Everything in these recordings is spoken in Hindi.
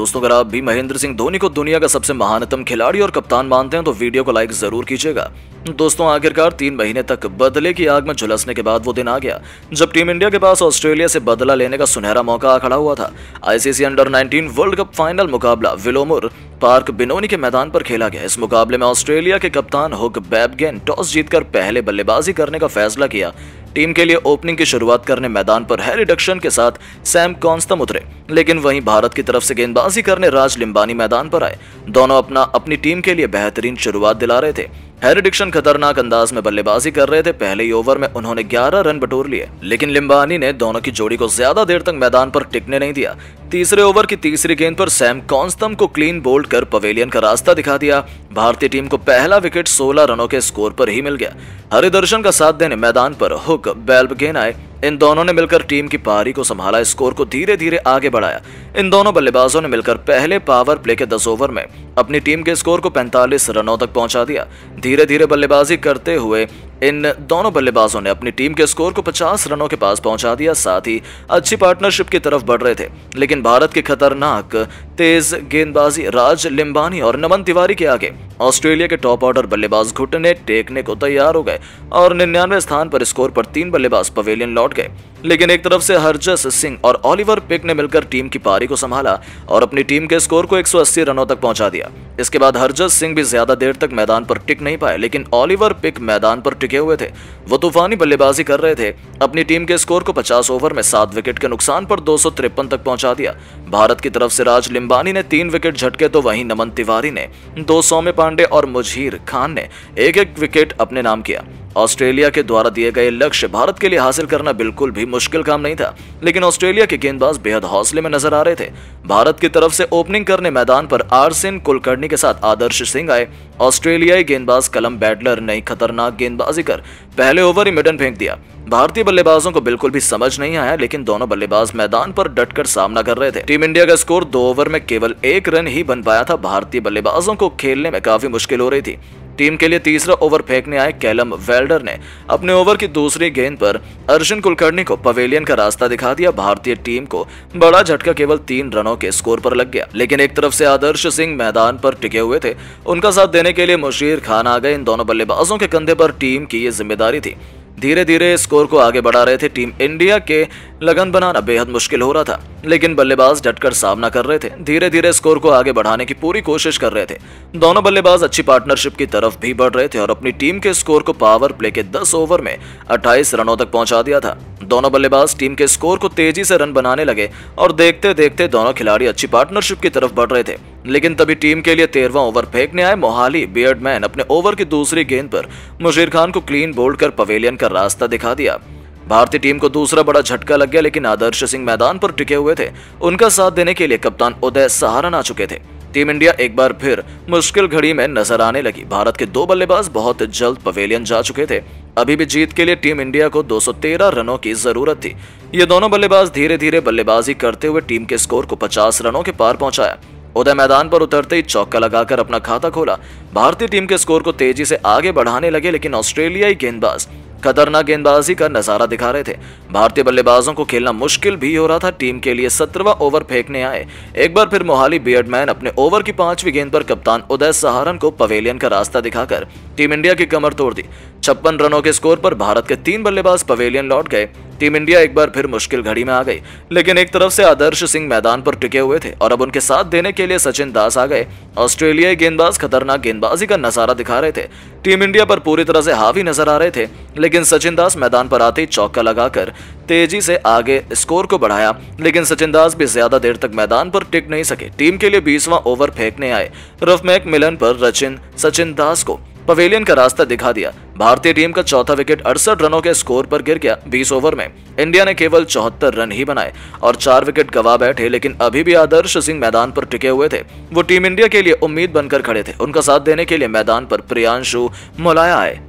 दोस्तों, अगर आप भी महेंद्र सिंह धोनी को दुनिया का सबसे महानतम खिलाड़ी और कप्तान मानते हैं तो वीडियो को लाइक ज़रूर कीजिएगा। दोस्तों, आखिरकार तीन महीने तक बदले की आग में झुलसने के बाद वो दिन आ गया, जब टीम इंडिया के पास ऑस्ट्रेलिया से बदला लेने का सुनहरा मौका खड़ा हुआ था। ICC under 19 world cup final मुकाबला विलोमुर पार्क बिनोनी के मैदान पर खेला गया। इस मुकाबले में ऑस्ट्रेलिया के कप्तान हुक बैबगेन टॉस जीतकर पहले बल्लेबाजी करने का फैसला किया। टीम के लिए ओपनिंग की शुरुआत करने मैदान पर है रिडक्शन के साथ सैम कॉन्स्तम उतरे, लेकिन वहीं भारत की तरफ़ से गेंदबाजी करने राज लिम्बानी मैदान पर आए। दोनों अपना अपनी टीम के लिए बेहतरीन शुरुआत दिला रहे थे। हैरी डिक्शन खतरनाक अंदाज में बल्लेबाजी कर रहे थे। पहले ही ओवर में उन्होंने 11 रन बटोर लिए। लेकिन लिम्बानी ने दोनों की जोड़ी को ज़्यादा देर तक मैदान पर टिकने नहीं दिया। तीसरे ओवर की तीसरी गेंद पर सैम कॉन्स्तम को क्लीन बोल्ड कर पवेलियन का रास्ता दिखा दिया। भारतीय टीम को पहला विकेट 16 रनों के स्कोर पर ही मिल गया। हरिदर्शन का साथ देने मैदान पर हुक बेल्ब गेंद आए। इन दोनों ने मिलकर टीम की पारी को संभाला। स्कोर को धीरे धीरे आगे बढ़ाया। इन दोनों बल्लेबाजों ने मिलकर पहले पावर प्ले के 10 ओवर में अपनी टीम के स्कोर को 45 रनों तक पहुँचा दिया। धीरे धीरे बल्लेबाजी करते हुए इन दोनों बल्लेबाजों ने अपनी टीम के स्कोर को 50 रनों के पास पहुँचा दिया, साथ ही अच्छी पार्टनरशिप की तरफ़ बढ़ रहे थे। लेकिन भारत के खतरनाक, तेज गेंदबाजी राज लिम्बानी और नमन तिवारी के आगे ऑस्ट्रेलिया के टॉप ऑर्डर बल्लेबाज घुटने टेकने को तैयार हो गए और निन्यानवे स्थान पर स्कोर पर तीन बल्लेबाज पवेलियन लौट गए। लेकिन एक तरफ़ से हरजस सिंह और ओलिवर पिक ने मिलकर टीम की पारी को संभाला और अपनी टीम के स्कोर को 180 रनों तक पहुँचा दिया। इसके बाद हरजस सिंह भी ज़्यादा देर तक मैदान पर टिक नहीं पाए, लेकिन ओलिवर पिक मैदान पर टिके हुए थे। वो तूफानी बल्लेबाजी कर रहे थे। अपनी टीम के स्कोर को 50 ओवर में सात विकेट के नुकसान पर दो सौ तिरपन तक पहुँचा दिया। भारत की तरफ़ से राज लिम्बानी ने तीन विकेट झटके तो वहीं नमन तिवारी ने, दो सौम्य पांडे और मुझीर खान ने एक एक विकेट अपने नाम किया। ऑस्ट्रेलिया के द्वारा दिए गए लक्ष्य भारत के लिए हासिल करना बिल्कुल भी मुश्किल काम नहीं था। लेकिन ऑस्ट्रेलिया के गेंदबाज बेहद हौसले में नज़र आ रहे थे। भारत की तरफ़ से ओपनिंग करने मैदान पर आरसिन कुलकर्णी के साथ आदर्श सिंह आए। ऑस्ट्रेलियाई गेंदबाज कलम बैडलर नई खतरनाक गेंदबाजी कर पहले ओवर ही मिडन फेंक दिया। भारतीय बल्लेबाजों को बिल्कुल भी समझ नहीं आया, लेकिन दोनों बल्लेबाज मैदान पर डटकर सामना कर रहे थे। टीम इंडिया का स्कोर दो ओवर में केवल एक रन ही बन पाया था। भारतीय बल्लेबाजों को खेलने में काफ़ी मुश्किल हो रही थी। टीम के लिए तीसरा ओवर फेंकने आए कैलम वेल्डर ने। अपने ओवर की दूसरी गेंद पर अर्जुन कुलकर्णी को पवेलियन का रास्ता दिखा दिया। भारतीय टीम को बड़ा झटका केवल तीन रनों के स्कोर पर लग गया। लेकिन एक तरफ़ से आदर्श सिंह मैदान पर टिके हुए थे। उनका साथ देने के लिए मुशीर खान आ गए। इन दोनों बल्लेबाजों के कंधे पर टीम की ये ज़िम्मेदारी थी। धीरे धीरे स्कोर को आगे बढ़ा रहे थे टीम इंडिया के। लगन बनाना बेहद मुश्किल हो रहा था, लेकिन बल्लेबाज डटकर सामना कर रहे थे। धीरे धीरे स्कोर को आगे बढ़ाने की पूरी कोशिश कर रहे थे। दोनों बल्लेबाज अच्छी पार्टनरशिप की तरफ़ भी बढ़ रहे थे और अपनी टीम के स्कोर को पावर प्ले के 10 ओवर में 28 रनों तक पहुँचा दिया था। दोनों बल्लेबाज टीम के स्कोर को तेज़ी से रन बनाने लगे और देखते देखते दोनों खिलाड़ी अच्छी पार्टनरशिप की तरफ़ बढ़ रहे थे। लेकिन तभी टीम के लिए तेरवा ओवर फेंकने आए मोहाली बियर्डमैन अपने ओवर की दूसरी गेंद पर। मुशीर खान को क्लीन बोल्ड कर पवेलियन का रास्ता दिखा दिया। भारतीय टीम को दूसरा बड़ा झटका लग गया, लेकिन आदर्श सिंह मैदान पर टिके हुए थे। उनका साथ देने के लिए कप्तान उदय सहारन आ चुके थे। टीम इंडिया एक बार फिर मुश्किल घड़ी में नज़र आने लगी। भारत के दो बल्लेबाज बहुत जल्द पवेलियन जा चुके थे। अभी भी जीत के लिए टीम इंडिया को 213 रनों की ज़रूरत थी। ये दोनों बल्लेबाज धीरे धीरे बल्लेबाजी करते हुए टीम के स्कोर को 50 रनों के पार पहुँचाया। उदय मैदान पर उतरते ही चौका लगाकर अपना खाता खोला। भारतीय टीम के स्कोर को तेज़ी से आगे बढ़ाने लगे, लेकिन ऑस्ट्रेलियाई गेंदबाज खतरनाक गेंदबाजी का नज़ारा दिखा रहे थे। भारतीय बल्लेबाजों को खेलना मुश्किल भी हो रहा था। टीम के लिए सत्रहवा ओवर फेंकने आए। एक बार फिर मोहाली बियडमैन अपने ओवर की पांचवी गेंद पर कप्तान उदय सहारन को पवेलियन का रास्ता दिखाकर टीम इंडिया की कमर तोड़ दी। छप्पन रनों के स्कोर पर भारत के तीन बल्लेबाज पवेलियन लौट गए। टीम इंडिया एक बार फिर मुश्किल घड़ी में आ गई। लेकिन एक तरफ़ से आदर्श सिंह मैदान पर टिके हुए थे और अब उनके साथ देने के लिए सचिन दास आ गए। ऑस्ट्रेलियाई गेंदबाज खतरनाक गेंदबाजी का नज़ारा दिखा रहे थे। टीम इंडिया पर पूरी तरह से हावी नज़र आ रहे थे। लेकिन सचिन दास मैदान पर आते ही चौका लगाकर तेज़ी से आगे स्कोर को बढ़ाया। लेकिन सचिन दास भी ज़्यादा देर तक मैदान पर टिक नहीं सके। टीम के लिए बीसवां ओवर फेंकने आए। रफ मैक मिलन पर रचिन, सचिन दास को पवेलियन का रास्ता दिखा दिया। भारतीय टीम का चौथा विकेट अड़सठ रनों के स्कोर पर गिर गया 20 ओवर में। इंडिया ने केवल चौहत्तर रन ही बनाए और चार विकेट गवा बैठे, लेकिन अभी भी आदर्श सिंह मैदान पर टिके हुए थे। वो टीम इंडिया के लिए उम्मीद बनकर खड़े थे। उनका साथ देने के लिए मैदान पर प्रियांशु मोलाया आए।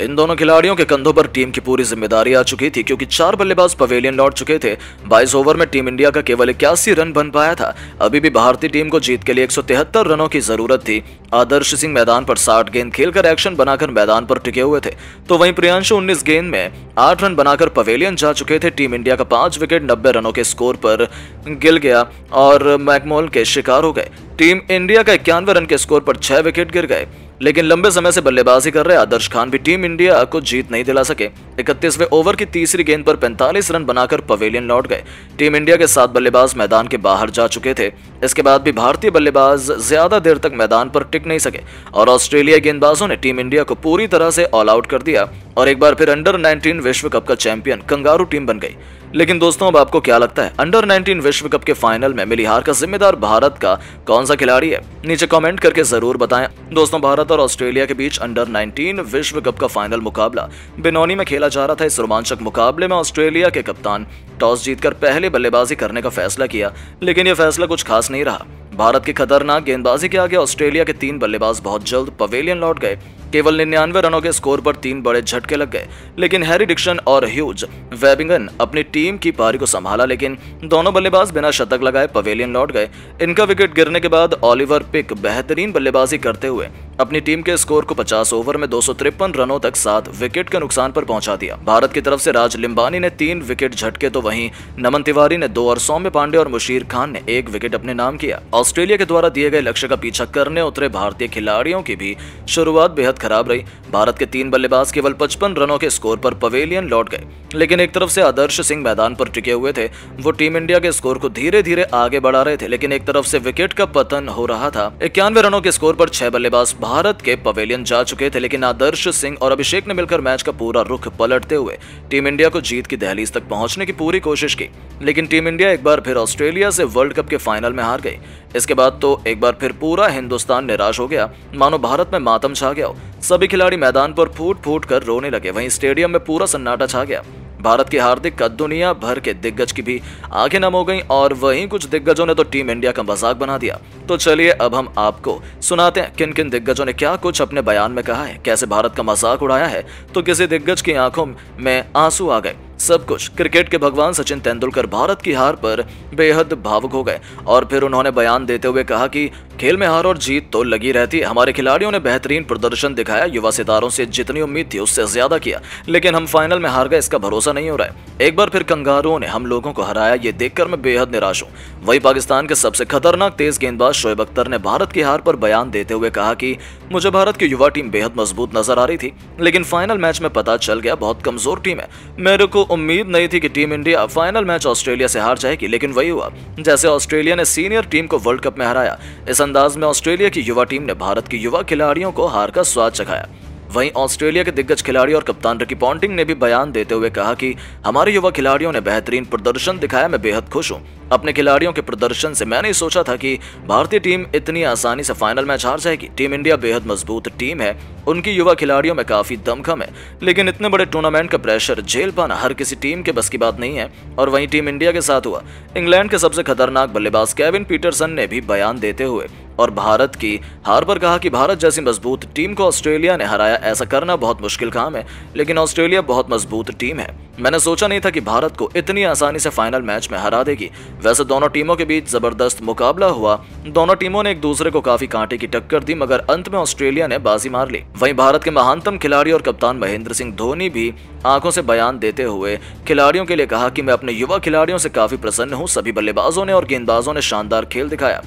इन दोनों खिलाड़ियों के कंधों पर टीम की पूरी ज़िम्मेदारी आ चुकी थी, क्योंकि चार बल्लेबाज पवेलियन लौट चुके थे। 22 ओवर में टीम इंडिया का केवल इक्यासी रन बन पाया था। अभी भी भारतीय टीम को जीत के लिए एक रनों की ज़रूरत थी। आदर्श सिंह मैदान पर साठ गेंद खेलकर एक्शन बनाकर मैदान पर टिके हुए थे। तो वहीं प्रियांशु उन्नीस गेंद में आठ रन बनाकर पवेलियन जा चुके थे। टीम इंडिया का पाँच विकेट, नब्बे रनों के स्कोर पर गिल गया और मैकमोल के शिकार हो गए। टीम इंडिया का इक्यानवे रन के स्कोर पर छह विकेट गिर गए। लेकिन लंबे समय से बल्लेबाजी कर रहे आदर्श खान भी टीम इंडिया को जीत नहीं दिला सके। इकतीसवें ओवर की तीसरी गेंद पर 45 रन बनाकर पवेलियन लौट गए। टीम इंडिया के सात बल्लेबाज मैदान के बाहर जा चुके थे। इसके बाद भी भारतीय बल्लेबाज ज़्यादा देर तक मैदान पर टिक नहीं सके और ऑस्ट्रेलिया गेंदबाजों ने टीम इंडिया को पूरी तरह से ऑल आउट कर दिया और एक बार फिर अंडर 19 विश्व कप का चैंपियन कंगारू टीम बन गई। लेकिन दोस्तों, अब आपको क्या लगता है? अंडर 19 विश्व कप के फाइनल में मिली हार का जिम्मेदार भारत का कौन सा खिलाड़ी है? नीचे कमेंट करके ज़रूर बताएँ। दोस्तों, भारत और ऑस्ट्रेलिया के बीच अंडर 19 विश्व कप का फाइनल मुकाबला। बिनौनी में खेला जा रहा था इस रोमांचक मुकाबले में ऑस्ट्रेलिया के कप्तान। टॉस जीतकर पहले बल्लेबाजी करने का फैसला किया, लेकिन यह फैसला कुछ खास नहीं रहा। भारत की खतरनाक गेंदबाजी के आगे ऑस्ट्रेलिया के तीन बल्लेबाज बहुत जल्द पवेलियन लौट गए। केवल निन्यानवे रनों के स्कोर पर तीन बड़े झटके लग गए, लेकिन हैरी डिक्शन और ह्यूज वेबिंगन अपनी टीम की पारी को संभाला, लेकिन दोनों बल्लेबाज बिना शतक लगाए पवेलियन लौट गए। इनका विकेट गिरने के बाद ऑलिवर पिक बेहतरीन बल्लेबाजी करते हुए अपनी टीम के स्कोर को 50 ओवर में दो सौ तिरपन रनों तक सात विकेट के नुकसान पर पहुँचा दिया। भारत की तरफ़ से राज लिम्बानी ने तीन विकेट झटके तो वहीं नमन तिवारी ने दो और सौम्य पांडे और मुशीर खान ने एक विकेट अपने नाम किया। ऑस्ट्रेलिया के द्वारा दिए गए लक्ष्य का पीछा करने उतरे भारतीय खिलाड़ियों की भी शुरुआत बेहद खराब रही। भारत के तीन बल्लेबाज केवल पचपन रनों के स्कोर पर पवेलियन लौट गए, लेकिन एक तरफ़ से आदर्श सिंह मैदान पर टिके हुए थे, वो टीम इंडिया के स्कोर को धीरे धीरे आगे बढ़ा रहे थे, लेकिन एक तरफ़ से विकेट का पतन हो रहा था। इक्यानवे रनों के स्कोर पर छह बल्लेबाज भारत के पवेलियन जा चुके थे, लेकिन आदर्श सिंह और अभिषेक ने मिलकर मैच का पूरा रुख पलटते हुए टीम इंडिया को जीत की दहलीज तक पहुँचने की पूरी कोशिश की। लेकिन टीम इंडिया एक बार फिर ऑस्ट्रेलिया से वर्ल्ड कप के फाइनल में हार गई इसके बाद तो एक बार फिर पूरा हिंदुस्तान निराश हो गया। मानो भारत में मातम छा गया सभी खिलाड़ी मैदान पर फूट फूट कर रोने लगे। वहीं स्टेडियम में पूरा सन्नाटा छा गया। भारत की हार्दिक का दुनिया भर के दिग्गज की भी आँखें नम हो गई और वहीं कुछ दिग्गजों ने तो टीम इंडिया का मज़ाक बना दिया। तो चलिए अब हम आपको सुनाते हैं किन किन दिग्गजों ने क्या कुछ अपने बयान में कहा है, कैसे भारत का मज़ाक उड़ाया है। तो किसी दिग्गज की आँखों में आँसू आ गए। सब कुछ। क्रिकेट के भगवान सचिन तेंदुलकर भारत की हार पर बेहद भावुक हो गए और फिर उन्होंने बयान देते हुए कहा कि खेल में हार और जीत तो लगी रहती। है हमारे खिलाड़ियों ने बेहतरीन प्रदर्शन दिखाया, युवा सितारों से जितनी उम्मीद थी उससे ज़्यादा किया, लेकिन हम फाइनल में हार गए, इसका भरोसा नहीं हो रहा है। एक बार फिर कंगारुओं ने हम लोगों को हराया, ये देखकर मैं बेहद निराश हूँ। वही पाकिस्तान के सबसे खतरनाक तेज गेंदबाज शोएब अख्तर ने भारत की हार पर बयान देते हुए कहा कि मुझे भारत की युवा टीम बेहद मज़बूत नज़र आ रही थी, लेकिन फाइनल मैच में पता चल गया, बहुत कमज़ोर टीम है। मेरे को उम्मीद नहीं थी कि team India final match Australia से हार जाएगी, लेकिन वही हुआ। जैसे ऑस्ट्रेलिया ने सीनियर टीम को वर्ल्ड कप में हराया, इस अंदाज में ऑस्ट्रेलिया की युवा टीम ने भारत की युवा खिलाड़ियों को हार का स्वाद चखाया वहीं ऑस्ट्रेलिया के दिग्गज खिलाड़ी और कप्तान रिकी पॉन्टिंग ने भी बयान देते हुए कहा कि, हमारे युवा खिलाड़ियों ने बेहतरीन प्रदर्शन दिखाया, मैं बेहद खुश हूँ। अपने खिलाड़ियों के प्रदर्शन से मैंने सोचा था कि भारतीय टीम इतनी आसानी से फाइनल मैच हार जाएगी। टीम इंडिया बेहद मज़बूत टीम है उनकी युवा खिलाड़ियों में काफ़ी दमखम है। लेकिन इतने बड़े टूर्नामेंट का प्रेशर झेल पाना हर किसी टीम के बस की बात नहीं है। और वहीं टीम इंडिया के साथ हुआ। इंग्लैंड के सबसे खतरनाक बल्लेबाज केविन पीटरसन ने भी बयान देते हुए और भारत की हार पर कहा कि भारत जैसी मज़बूत टीम को ऑस्ट्रेलिया ने हराया, ऐसा करना बहुत मुश्किल काम है। लेकिन ऑस्ट्रेलिया बहुत मज़बूत टीम है। मैंने सोचा नहीं था कि भारत को इतनी आसानी से फाइनल मैच में हरा देगी। वैसे दोनों टीमों के बीच ज़बरदस्त मुकाबला हुआ। दोनों टीमों ने एक दूसरे को काफ़ी कांटे की टक्कर दी, मगर अंत में ऑस्ट्रेलिया ने बाजी मार ली। वहीं भारत के महानतम खिलाड़ी और कप्तान महेंद्र सिंह धोनी भी आँखों से बयान देते हुए खिलाड़ियों के लिए कहा कि मैं अपने युवा खिलाड़ियों से काफ़ी प्रसन्न हूँ। सभी बल्लेबाजों ने और गेंदबाजों ने शानदार खेल दिखाया।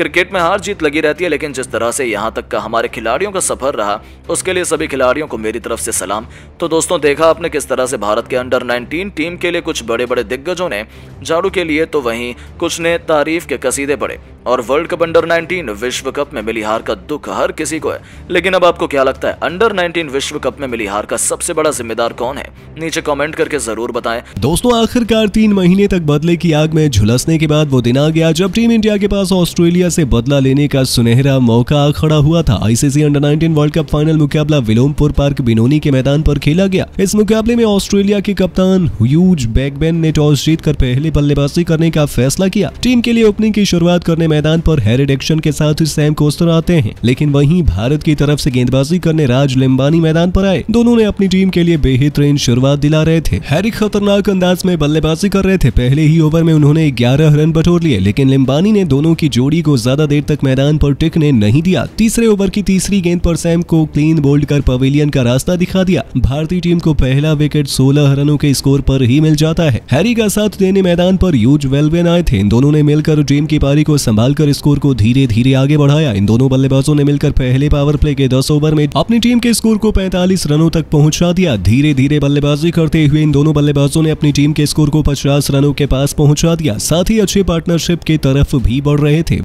क्रिकेट में हार जीत लगी रहती है, लेकिन जिस तरह से यहाँ तक का हमारे खिलाड़ियों का सफ़र रहा, उसके लिए सभी खिलाड़ियों को मेरी तरफ़ से सलाम। तो दोस्तों, देखा आपने किस तरह से भारत के अंडर 19 टीम के लिए कुछ बड़े बड़े दिग्गजों ने झाड़ू के लिए तो वहीं कुछ ने तारीफ़ के कसीदे पड़े। और वर्ल्ड कप अंडर 19 विश्व कप में मिली हार का दुख हर किसी को है। लेकिन अब आपको क्या लगता है, अंडर 19 विश्व कप में मिली हार का सबसे बड़ा जिम्मेदार कौन है? नीचे कमेंट करके ज़रूर बताएँ। दोस्तों, आखिरकार तीन महीने तक बदले की आग में झुलसने के बाद वो दिन आ गया जब टीम इंडिया के पास ऑस्ट्रेलिया से बदला लेने का सुनहरा मौका खड़ा हुआ था। ICC under 19 world cup final मुकाबला विलोमपुर पार्क बिनोनी के मैदान पर खेला गया। इस मुकाबले में ऑस्ट्रेलिया के कप्तान ह्यूज बैकबेन ने टॉस जीतकर पहले बल्लेबाजी करने का फैसला किया। टीम के लिए ओपनिंग की शुरुआत करने मैदान पर हैरिड एक्शन के साथ सैम कोस्टर आते हैं, लेकिन वहीं भारत की तरफ़ से गेंदबाजी करने राज लिम्बानी मैदान पर आए। दोनों ने अपनी टीम के लिए बेहतरीन शुरुआत दिला रहे थे। हैरी खतरनाक अंदाज में बल्लेबाजी कर रहे थे। पहले ही ओवर में उन्होंने ग्यारह रन बटोर लिए, लेकिन लिम्बानी ने दोनों की जोड़ी को ज़्यादा देर तक मैदान पर टिकने नहीं दिया। तीसरे ओवर की तीसरी गेंद पर सैम को क्लीन बोल्ड कर पवेलियन का रास्ता दिखा दिया। भारतीय टीम को पहला विकेट 16 रनों के स्कोर पर ही मिल जाता है। हैरी का साथ देने मैदान पर यूज़ वेलवेन आए थे। इन दोनों ने मिलकर टीम की पारी को संभाल। कर स्कोर को धीरे धीरे आगे बढ़ाया। इन दोनों बल्लेबाजों ने मिलकर पहले पावर प्ले के 10 ओवर में अपनी टीम के स्कोर को 45 रनों तक पहुँचा दिया। धीरे धीरे बल्लेबाजी करते हुए इन दोनों बल्लेबाजों ने अपनी टीम के स्कोर को 50 रनों के पास पहुँचा दिया। साथ ही अच्छे पार्टनरशिप की तरफ़ भी बढ़ रहे थे।